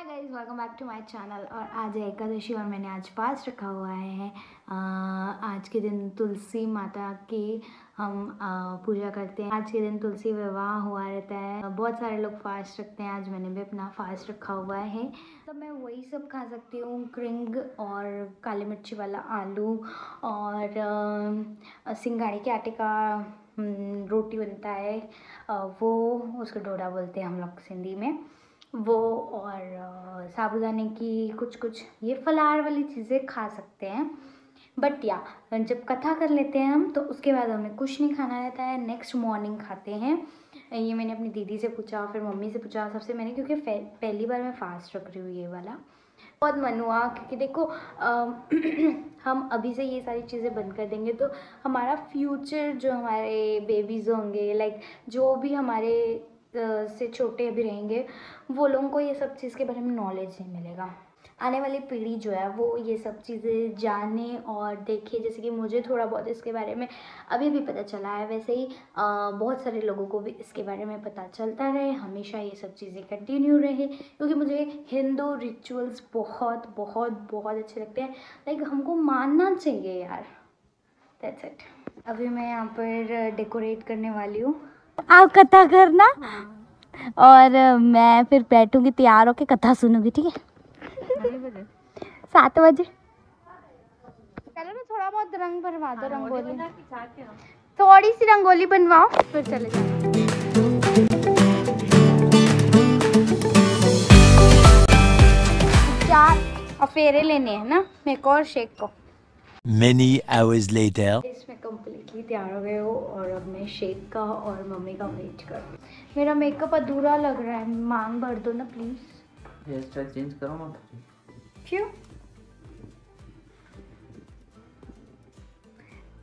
Hi guys welcome back to my channel और आज एकादशी और मैंने आज फास्ट रखा हुआ है। अ, आज के दिन तुलसी माता की हम पूजा करते हैं। आज के दिन तुलसी विवाह हुआ रहता है। बहुत सारे लोग फास्ट रखते हैं। आज मैंने भी अपना फास्ट रखा हुआ है। तो मैं वही सब खा सकती हूँ। क्रिंग और काली मिर्ची वाला आलू और सिंगाड़ी के आटे का हम्म, रोटी बनता है। वो उसको डोडा बोलते हैं हम लोग सिंधी में। वो और साबुदाने की कुछ कुछ ये फलाहार वाली चीज़ें खा सकते हैं। बट या जब कथा कर लेते हैं हम तो उसके बाद हमें कुछ नहीं खाना रहता है। नेक्स्ट मॉर्निंग खाते हैं। ये मैंने अपनी दीदी से पूछा फिर मम्मी से पूछा सबसे मैंने क्योंकि पहली बार मैं फास्ट रख रही हूँ ये वाला। बहुत मन हुआ क्योंकि देखो अ, हम अभी से ये सारी चीज़ें बंद कर देंगे तो हमारा फ्यूचर जो हमारे बेबीज़ होंगे लाइक जो भी हमारे से छोटे अभी रहेंगे वो लोगों को ये सब चीज़ के बारे में नॉलेज नहीं मिलेगा। आने वाली पीढ़ी जो है वो ये सब चीज़ें जाने और देखे जैसे कि मुझे थोड़ा बहुत इसके बारे में अभी भी पता चला है। वैसे ही अ, बहुत सारे लोगों को भी इसके बारे में पता चलता रहे हमेशा ये सब चीज़ें कंटिन्यू रहे क्योंकि मुझे हिंदू रिचुअल्स बहुत बहुत बहुत अच्छे लगते हैं। लाइक हमको मानना चाहिए यार। दैट्स इट अभी मैं यहाँ पर डेकोरेट करने वाली हूँ। आप कथा करना। और मैं फिर बैठूँगी तैयार होके कथा सुनूँगी ठीक है? सात बजे। चलो ना थोड़ा बहुत रंग भरवा दो रंगोली। थोड़ी सी रंगोली बनवाओ फिर चले जाओ। चार और फेरे लेने हैं ना मेरे को और शेख को। Many hours later. इसमें कम्प्लीटली तैयार हो गए हो और अब मैं शेक का और मम्मी का वेट कर। मेरा मेकअप अधूरा लग रहा है। मांग भर दो ना प्लीज़ हेयर स्टाइल चेंज करो मत क्यों?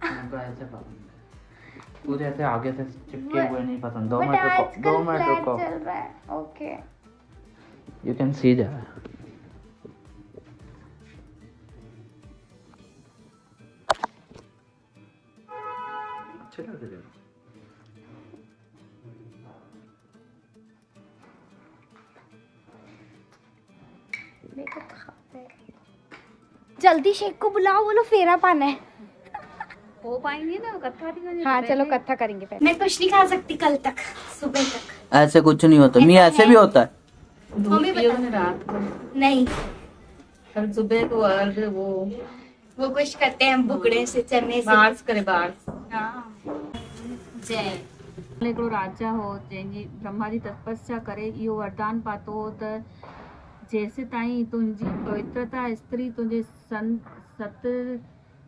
हमको ऐसे आगे से चिपके हुए नहीं पसंद। दो मिनट रुको दो मिनट रुको। चल रहा okay you can see that अच्छे हो मेकअप खाता है जल्दी शेक को बुलाओ बोलो फेरा पाना है। हो पाएँगे ना कथा हाँ चलो कथा करेंगे पहले। मैं कुछ नहीं खा सकती कल तक सुबह तक। ऐसे कुछ नहीं होता। मी ऐसे भी होता है। रात को। नहीं। हर सुबह को और वो वो कुछ करते हैं बुकड़े से चने से। बार्स करे बार्स। हाँ। जय हिकिड़ो राजा हो जंहिंजी ब्रह्मा जी तपस्या करे इहो वरदान पातो हो, त जेसि ताईं तुंहिंजी पवित्रता स्त्री तुंहिंजे सन, सत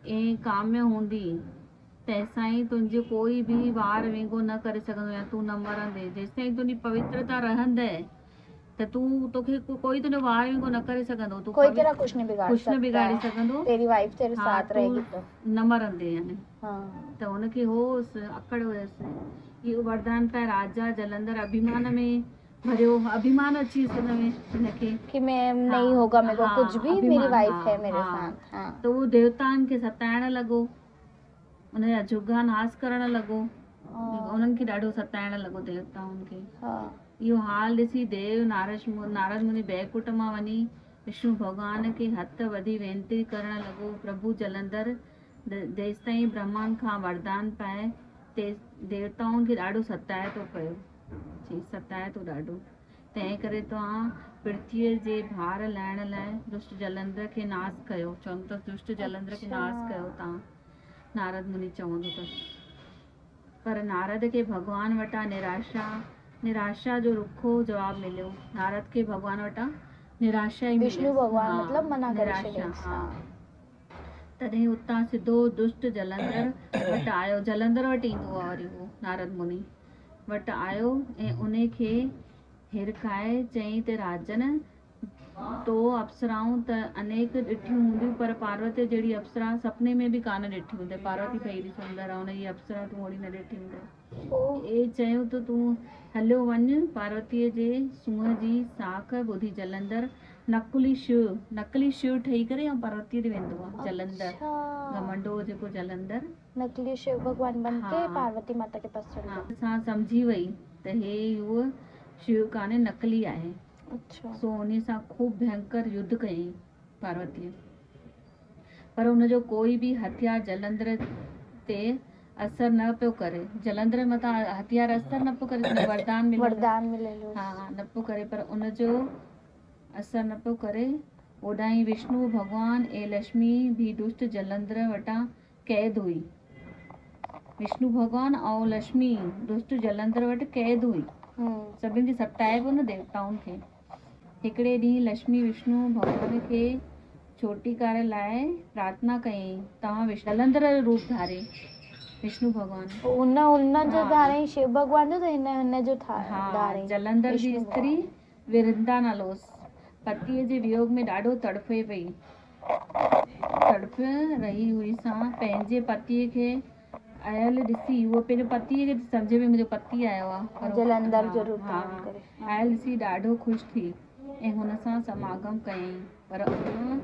ऐं काम्य हूंदी तेसिताईं तुंहिंजो कोई बि वार वेंगो न करे सघंदो या तूं न मरंदे। जेसिताईं तुंहिंजी पवित्रता रहंदे त तूं तोखे को- कोई तुंहिंजो वार करे सघंदो तूं कोई तेरा कुछ नहीं बिगाड़ कुछ न सकता। बिगाड़ी है। सघंदो। तेरी वाइफ तेरे हाँ, साथ रहेगी तो न मरंदे यानी। हाँ। त हुनखे होसि अकड़ हुयसि। इहो वरदान पिया राजा जलंधर अभिमान में भरियो अभिमान अची वियुसि हुन में हिनखे। कि मैं नहीं होगा मेरे को हाँ, कुछ भी मेरी वाइफ हाँ, मेरे। साथ त उहो देवताउनि खे सताइण लॻो उनजा जुगा नाश करणु लॻो उन्हनि खे ॾाढो सताइण लॻो देवताउनि खे। इहो हाल ॾिसी देव नारद मु- नारद मुनि बैकुट माँ वञी विष्णु भॻवान खे हथ वधी वेनती करणु लॻो प्रभु जलंधर जेसि ब्रह्मांड खां वरदान पाए ते देवताउनि खे ॾाढो सताए थो पियो। जी सताए थो ॾाढो। तंहिं करे तव्हां पृथ्वीअ जे भार लाहिण लाइ दुष्ट जलंधर खे नाश कयो। चवनि था दुष्ट जलंधर खे नाश अच्छा। कयो तव्हां। नारद मुनि चवंदो अथसि। पर नारद खे भॻवान वटां निराशा निराशा जो रुखो जवाब मिलियो नारद के भगवान वटां निराशा ई विष्णु भगवान हाँ, मतलब मना करे छॾियसि, हा हाँ। तॾहिं उतां सिधो दुष्ट जलंधर वटि आयो। जलंधर वटि ईंदो आहे वरी उहो नारद मुनि। वटि आयो ऐं उन खे हिरकाए चयईं त राजन तो अप्सराऊं त अनेक ॾिठियूं हूंदियूं पर पार्वती जहिड़ी अप्सरा सपने में बि कान ॾिठी हूंदे। पार्वती त एॾी सुंदर आहे हुनजी अप्सरा तूं ओड़ी न ॾिठी हूंदे। ए चयो त तूं हलियो वञ पार्वतीअ जे सूंहं जी साख ॿुधी जलंधर। नकुली शिव नकली शिव ठही करे ऐं पार्वतीअ ते वेंदो आहे जलंधर। अच्छा। घमंडो जेको जलंधर। नकली शिव भगवान बन के। पार्वती माता के पास हा, असां सम्झी वई त हे उहो शिव कान्हे नकली आहे। अच्छा। सो उन सां खूब भयंकर युद्ध कयईं पार्वतीअ पर हुनजो कोई बि हथियार जलंधर ते असर न पियो करे। जलंधर मथां हथियार असर न पियो करे वरदान मिलियो वरदान मिलेलो। हा हा न पियो करे पर उनजो असर न पियो करे ओॾां विष्णु भॻवानु ऐं लक्ष्मी बि दुष्ट जलंधर वटां क़ैद हुई। विष्णु भॻवानु ऐं लक्ष्मी दुष्ट जलंधर वटि क़ैद हुई। हम्म। सभिनि खे सताए पियो न देवताउनि खे। हिकिड़े ॾींहुं लक्ष्मी विष्णु भॻवान खे छोटी करण लाइ प्रार्थना कयईं तव्हां विष जलंधर जो रूप धारे। विष्णु भॻवानु। उन उन जो। धारे शिव भॻवान जो त हिन हिन जो था हा धारे। जलंधर जी स्त्री विरंदा नालोस पतीअ जे वियोग में ॾाढो तड़फे पई तड़फ रही हुई सां पंहिंजे पतीअ खे आयल ॾिसी उहो पंहिंजे पतीअ खे सम्झ में मुंहिंजो पति आयो आहे। पर जलंधर जो रूप आयल ॾिसी ॾाढो ख़ुशि थी। ऐं हुन सां समागम कयईं। पर उन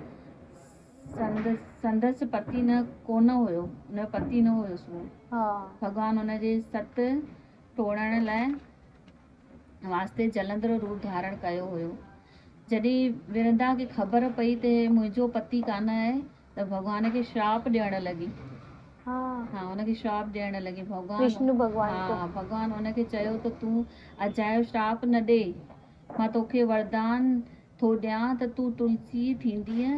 संदसि संदसि पति न कोन हुयो। हुन जो पति न हुयुसि उहो। हा। भॻवानु हुनजे सत तोड़ण लाइ वास्ते जलंधर रूप धारण कयो हुयो। जॾहिं विरंदा खे ख़बर पई त हे मुंहिंजो पति कान आहे त भॻवान खे श्राप ॾियणु लॻी। हा। हा हुनखे श्राप ॾियणु लॻी। भॻवानु विष्णु भॻवान हा को। भॻवानु हुनखे चयो त तूं अजायो श्राप न ॾे। माँ तोखे वरदान थो ॾियाँ त तूं तुलसी थींदीअ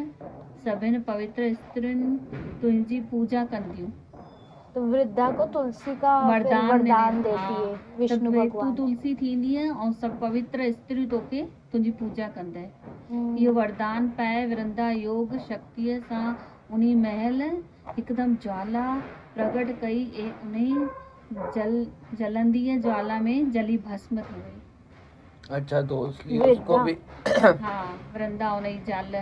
सभिनि पवित्र स्त्रियुनि तुंहिंजी पूजा कंदियूं। तो वृद्धा को तुलसी का वरदान वरदान देती हाँ। है विष्णु भगवान। तूं तुलसी थींदीअ ऐं सभु पवित्र स्त्रियूं तोखे तुंहिंजी पूजा कंदे। हम्म, इहो वरदान पाए विरंदा योग शक्तिअ सां महल हिकदमि ज्वाला प्रगट कई ऐं उन जल जलंदीअ ज्वाला में जली भस्म थी वई। अच्छा तो वृद्धा। उसको भी हा वृंदा उन जल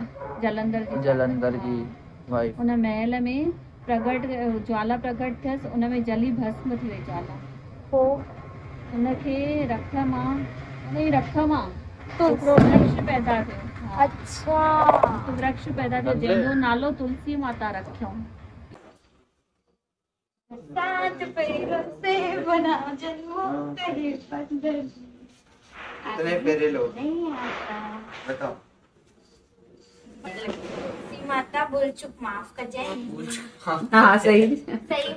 जलंधर जी जलंधर की हा। वाइफ उन महल में प्रगट ज्वाला प्रगट थियसि उन में जली भस्म थी वई ज्वाला हो उनखे रख माँ उन जी रख माँ तुलसी। हिकिड़ो वृक्ष पैदा थियो हा। अच्छा हिकु वृक्ष पैदा थियो जंहिंजो नालो तुलसी माता रखियऊं सात पैरों से बना जन्मों से बंधन इतने प्यारे लोग। बताओ। माता बोल चुप माफ़ कर जाए। हाँ।, हाँ सही। सही।